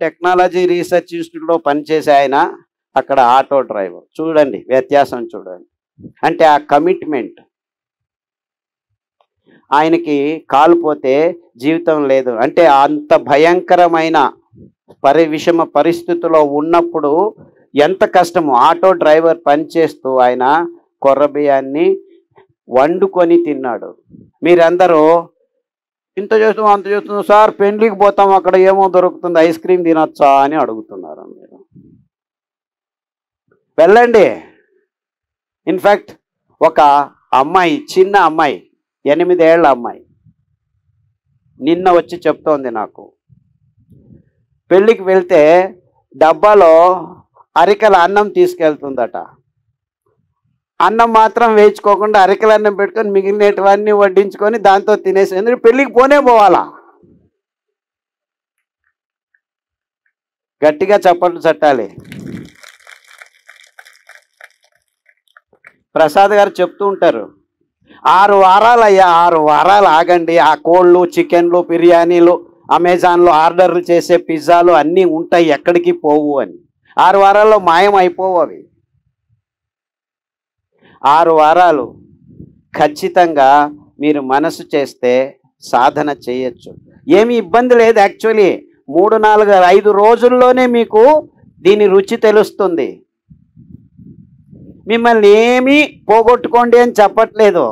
Technology research ఇన్స్టిట్యూట్లో పనిచేసే ఆయన అక్కడ ఆటో డ్రైవర్. చూడండి వ్యత్యాసం చూడండి. అంటే ఆ కమిట్మెంట్. ఆయనకి కాలిపోతే జీవితం లేదు. అంటే అంత భయంకరమైన పరి విషమ పరిస్థితిలో ఉన్నప్పుడు ఎంత కష్టము ఆటో డ్రైవర్ పనిచేస్తూ ఆయన కొర్రబియాన్ని వండుకొని తిన్నాడు. మీరందరూ ఇంత చేస్తున్నాం అంత చేస్తున్నాం సార్ పెండ్లికి పోతాం అక్కడ ఏమో దొరుకుతుంది ఐస్ క్రీమ్ తినొచ్చా అని అడుగుతున్నారు మీరు. వెళ్ళండి. ఇన్ఫ్యాక్ట్ ఒక అమ్మాయి చిన్న అమ్మాయి ఎనిమిదేళ్ళ అమ్మాయి నిన్న వచ్చి చెప్తోంది నాకు. పెళ్ళికి వెళ్తే డబ్బాలో అరికల అన్నం తీసుకెళ్తుందట. అన్నం మాత్రం వేయించుకోకుండా అరికల అన్నం పెట్టుకొని మిగిలినటువన్నీ వడ్డించుకొని దాంతో తినేసి ఎందుకంటే పెళ్ళికి పోనే పోవాలా? గట్టిగా చప్పట్లు చట్టాలి. ప్రసాద్ గారు చెప్తూ ఉంటారు ఆరు వారాలు అయ్యా ఆరు వారాలు ఆగండి. ఆ కోళ్ళు చికెన్లు బిర్యానీలు అమెజాన్లో ఆర్డర్లు చేసే పిజ్జాలు అన్నీ ఉంటాయి ఎక్కడికి పోవు అని. ఆరు వారాల్లో మాయం అయిపోవు అవి. ఆరు వారాలు ఖచ్చితంగా మీరు మనసు చేస్తే సాధన చేయొచ్చు. ఏమి ఇబ్బంది లేదు యాక్చువల్లీ. మూడు నాలుగు ఐదు రోజుల్లోనే మీకు దీని రుచి తెలుస్తుంది. మిమ్మల్ని ఏమీ పోగొట్టుకోండి అని చెప్పట్లేదు.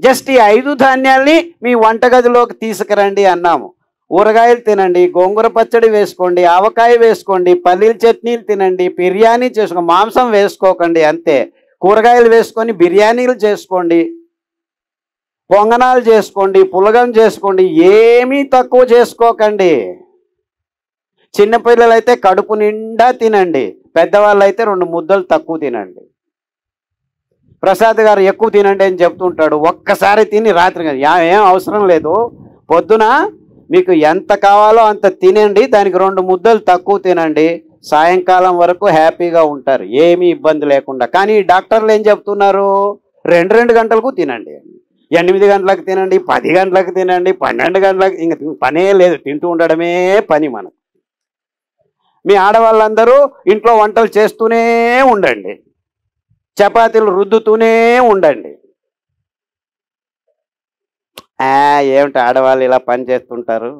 జస్ట్ ఈ ఐదు ధాన్యాల్ని మీ వంటగదిలోకి తీసుకురండి అన్నాము. ఊరగాయలు తినండి గోంగూర పచ్చడి వేసుకోండి ఆవకాయ వేసుకోండి పల్లీల చట్నీలు తినండి బిర్యానీ చేసుకోండి మాంసం వేసుకోకండి అంతే. కూరగాయలు వేసుకొని బిర్యానీలు చేసుకోండి పొంగనాలు చేసుకోండి పులగం చేసుకోండి ఏమీ తక్కువ చేసుకోకండి. చిన్నపిల్లలు అయితే కడుపు నిండా తినండి పెద్దవాళ్ళు అయితే రెండు ముద్దలు తక్కువ తినండి. ప్రసాద్ గారు ఎక్కువ తినండి అని చెప్తుంటాడు ఒక్కసారి తిని రాత్రి ఏం అవసరం లేదు పొద్దున మీకు ఎంత కావాలో అంత తినండి దానికి రెండు ముద్దలు తక్కువ తినండి. సాయంకాలం వరకు హ్యాపీగా ఉంటారు. ఏమీ ఇబ్బంది లేకుండా. కానీ డాక్టర్లు ఏం చెప్తున్నారు? రెండు రెండు గంటలకు తినండి. ఎనిమిది గంటలకు తినండి పది గంటలకు తినండి పన్నెండు గంటలకు ఇంక పనే లేదు. తింటూ ఉండడమే పని మనకు మీ ఆడవాళ్ళందరూ ఇంట్లో వంటలు చేస్తూనే ఉండండి. చపాతీలు రుద్దుతూనే ఉండండి. ఏమిటి ఆడవాళ్ళు ఇలా పని చేస్తుంటారు?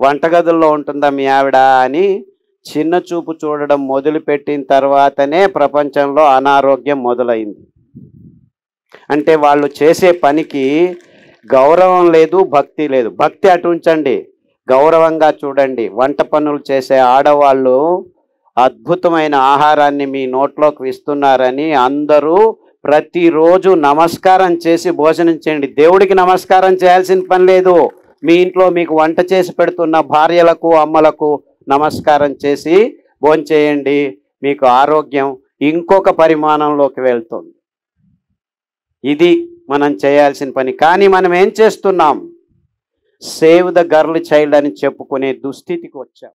వంటగదుల్లో ఉంటుందా మీ ఆవిడ అని చిన్న చూపు చూడడం మొదలుపెట్టిన తర్వాతనే ప్రపంచంలో అనారోగ్యం మొదలైంది. అంటే వాళ్ళు చేసే పనికి గౌరవం లేదు భక్తి లేదు. భక్తి అటు ఉంచండి గౌరవంగా చూడండి. వంట పనులు చేసే ఆడవాళ్ళు అద్భుతమైన ఆహారాన్ని మీ నోట్లోకి ఇస్తున్నారని అందరూ ప్రతిరోజు నమస్కారం చేసి భోజనం చేయండి. దేవుడికి నమస్కారం చేయాల్సిన పని లేదు. మీ ఇంట్లో మీకు వంట చేసి పెడుతున్న భార్యలకు అమ్మలకు నమస్కారం చేసి భోంచేయండి. మీకు ఆరోగ్యం ఇంకొక పరిమాణంలోకి వెళ్తుంది. ఇది మనం చేయాల్సిన పని. కానీ మనం ఏం చేస్తున్నాం? సేవ్ ద గర్ల్ చైల్డ్ అని చెప్పుకునే దుస్థితికి వచ్చాం.